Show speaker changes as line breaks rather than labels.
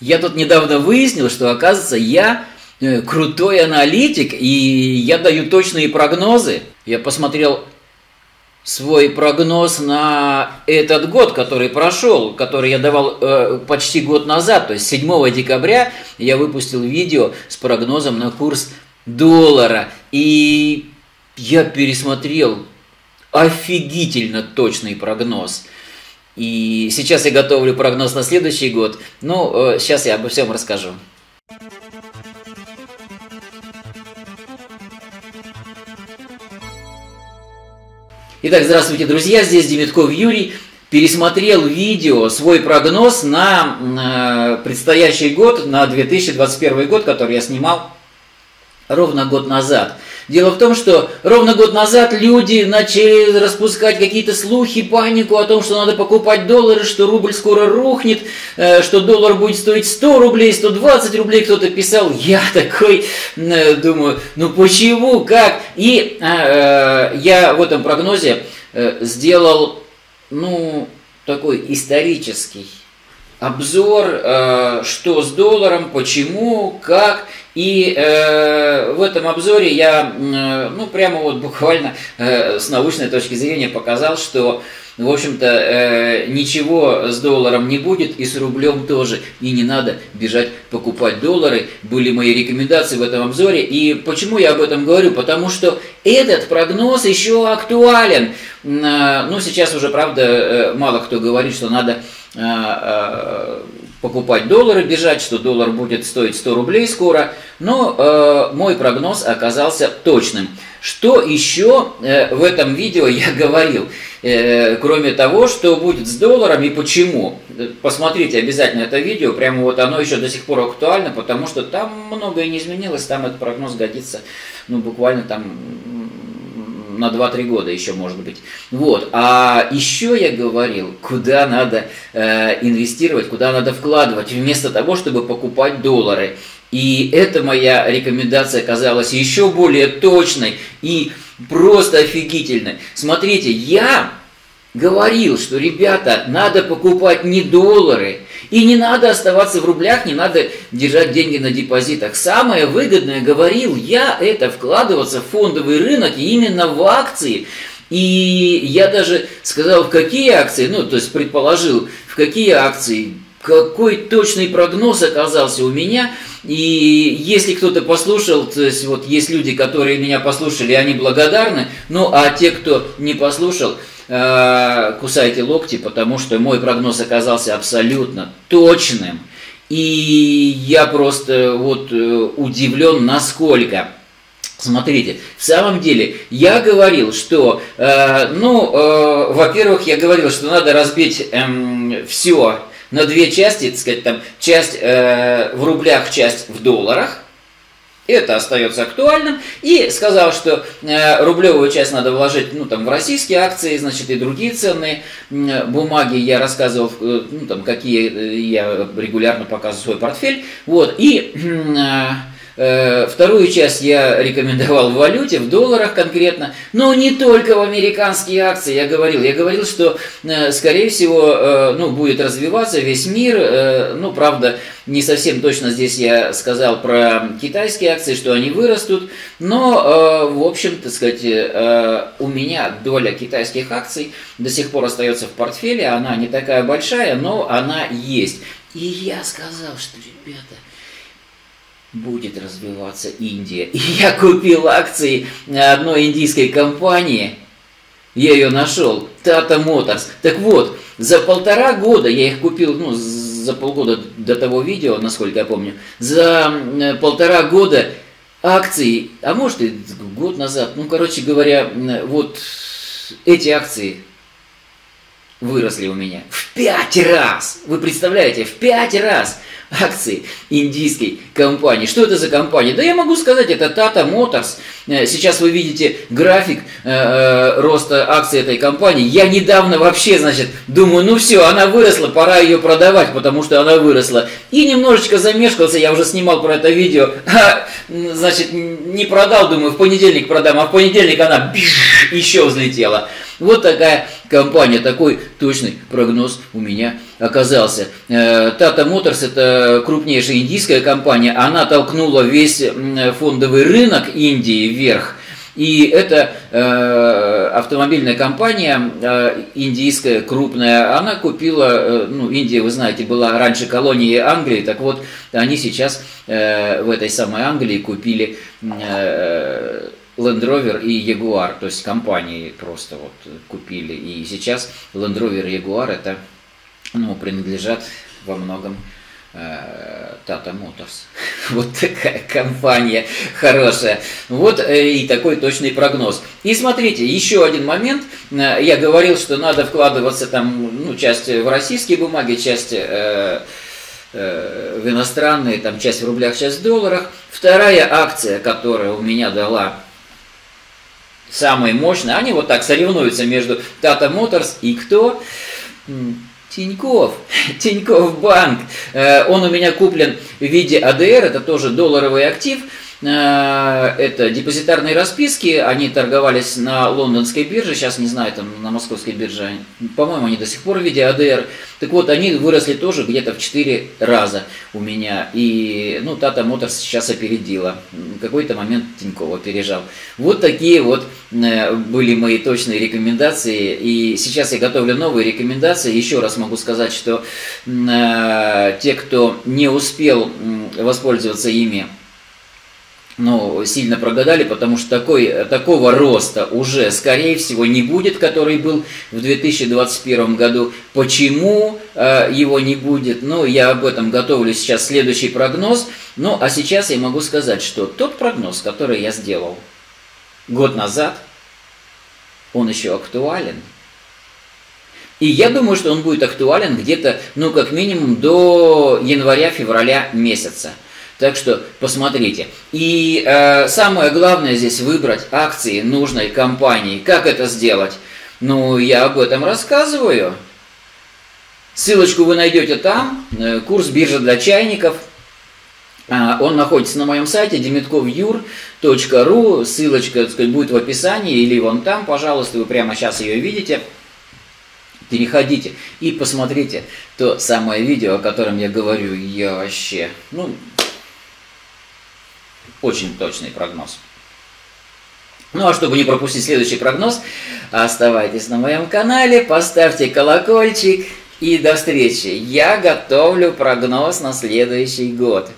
Я тут недавно выяснил, что, оказывается, я э, крутой аналитик, и я даю точные прогнозы. Я посмотрел свой прогноз на этот год, который прошел, который я давал э, почти год назад, то есть 7 декабря я выпустил видео с прогнозом на курс доллара. И я пересмотрел офигительно точный прогноз – и сейчас я готовлю прогноз на следующий год. Ну, сейчас э, я обо всем расскажу. Итак, здравствуйте, друзья, здесь Демитков Юрий. Пересмотрел видео, свой прогноз на э, предстоящий год, на 2021 год, который я снимал ровно год назад – Дело в том, что ровно год назад люди начали распускать какие-то слухи, панику о том, что надо покупать доллары, что рубль скоро рухнет, э, что доллар будет стоить 100 рублей, 120 рублей. Кто-то писал, я такой э, думаю, ну почему, как? И э, я в этом прогнозе сделал, ну, такой исторический обзор, что с долларом, почему, как. И э, в этом обзоре я, э, ну, прямо вот буквально э, с научной точки зрения показал, что, в общем-то, э, ничего с долларом не будет и с рублем тоже. И не надо бежать покупать доллары. Были мои рекомендации в этом обзоре. И почему я об этом говорю? Потому что этот прогноз еще актуален. Э, ну, сейчас уже, правда, э, мало кто говорит, что надо э, э, покупать доллары, бежать, что доллар будет стоить 100 рублей скоро, но э, мой прогноз оказался точным. Что еще э, в этом видео я говорил, э, кроме того, что будет с долларом и почему? Посмотрите обязательно это видео, прямо вот оно еще до сих пор актуально, потому что там многое не изменилось, там этот прогноз годится, ну буквально там на 2-3 года еще, может быть. Вот. А еще я говорил, куда надо э, инвестировать, куда надо вкладывать, вместо того, чтобы покупать доллары. И эта моя рекомендация оказалась еще более точной и просто офигительной. Смотрите, я говорил, что, ребята, надо покупать не доллары, и не надо оставаться в рублях, не надо держать деньги на депозитах. Самое выгодное, говорил я, это вкладываться в фондовый рынок и именно в акции. И я даже сказал, в какие акции, ну, то есть предположил, в какие акции, какой точный прогноз оказался у меня. И если кто-то послушал, то есть вот есть люди, которые меня послушали, они благодарны, ну а те, кто не послушал, Э, кусайте локти, потому что мой прогноз оказался абсолютно точным. И я просто вот э, удивлен, насколько. Смотрите, в самом деле, я говорил, что, э, ну, э, во-первых, я говорил, что надо разбить э, эм, все на две части, так сказать, там, часть э, в рублях, часть в долларах, это остается актуальным. И сказал, что э, рублевую часть надо вложить ну, там, в российские акции, значит, и другие ценные бумаги. Я рассказывал, э, ну, там, какие э, я регулярно показываю свой портфель. Вот, и Э, вторую часть я рекомендовал в валюте, в долларах конкретно, но не только в американские акции, я говорил. Я говорил, что, э, скорее всего, э, ну, будет развиваться весь мир. Ну, правда, не совсем точно здесь я сказал про китайские акции, что они вырастут, но, в общем, так сказать, у меня доля китайских акций до сих пор остается в портфеле, она не такая большая, но она есть. И я сказал, что, ребята, будет развиваться Индия. И я купил акции одной индийской компании, я ее нашел, Tata Motors. Так вот, за полтора года, я их купил, ну, за полгода до того видео, насколько я помню, за полтора года акции, а может и год назад, ну, короче говоря, вот эти акции выросли у меня в пять раз. Вы представляете, в пять раз акции индийской компании. Что это за компания? Да я могу сказать, это Tata Motors. Э, сейчас вы видите график э, э, роста акций этой компании. Я недавно вообще, значит, думаю, ну все, она выросла, пора ее продавать, потому что она выросла. И немножечко замешкался, я уже снимал про это видео. А, значит, не продал, думаю, в понедельник продам, а в понедельник она биш, еще взлетела. Вот такая компания, такой точный прогноз у меня оказался. Tata Motors это крупнейшая индийская компания, она толкнула весь фондовый рынок Индии вверх. И эта э, автомобильная компания э, индийская, крупная, она купила, э, ну, Индия, вы знаете, была раньше колонией Англии, так вот, они сейчас э, в этой самой Англии купили э, Land Rover и Jaguar, то есть компании просто вот купили. И сейчас Land Rover и Jaguar это, ну, принадлежат во многом Tata Motors. Вот такая компания хорошая. Вот э, и такой точный прогноз. И смотрите, еще один момент. Э, я говорил, что надо вкладываться там, ну, часть в российские бумаги, часть э, э, в иностранные, там часть в рублях, часть в долларах. Вторая акция, которая у меня дала самые мощные, они вот так соревнуются между Tata Motors и кто? Тиньков, Тиньков банк, э, он у меня куплен в виде АДР, это тоже долларовый актив, это депозитарные расписки, они торговались на лондонской бирже, сейчас не знаю, там на московской бирже, по-моему, они до сих пор в виде АДР. Так вот, они выросли тоже где-то в 4 раза у меня. И, ну, Tata Motors сейчас опередила. Какой-то момент Тинькова опережал. Вот такие вот э, были мои точные рекомендации. И сейчас я готовлю новые рекомендации. Еще раз могу сказать, что э, те, кто не успел воспользоваться ими, ну, сильно прогадали, потому что такой, такого роста уже, скорее всего, не будет, который был в 2021 году. Почему э, его не будет? Ну, я об этом готовлю сейчас следующий прогноз. Ну, а сейчас я могу сказать, что тот прогноз, который я сделал год назад, он еще актуален. И я думаю, что он будет актуален где-то, ну, как минимум до января-февраля месяца. Так что посмотрите. И э, самое главное здесь выбрать акции нужной компании. Как это сделать? Ну, я об этом рассказываю. Ссылочку вы найдете там. Э, курс биржа для чайников. А, он находится на моем сайте demitkovyur.ru. Ссылочка так сказать, будет в описании или вон там, пожалуйста, вы прямо сейчас ее видите. Переходите и посмотрите то самое видео, о котором я говорю. Я вообще, ну, очень точный прогноз. Ну а чтобы не пропустить следующий прогноз, оставайтесь на моем канале, поставьте колокольчик и до встречи. Я готовлю прогноз на следующий год.